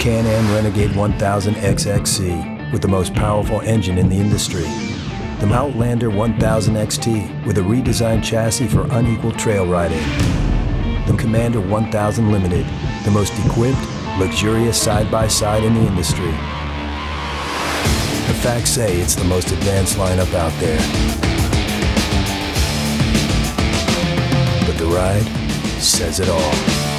Can-Am Renegade 1000 XXC with the most powerful engine in the industry. The Outlander 1000 XT with a redesigned chassis for unequal trail riding. The Commander 1000 Limited, the most equipped, luxurious side-by-side in the industry. The facts say it's the most advanced lineup out there. But the ride says it all.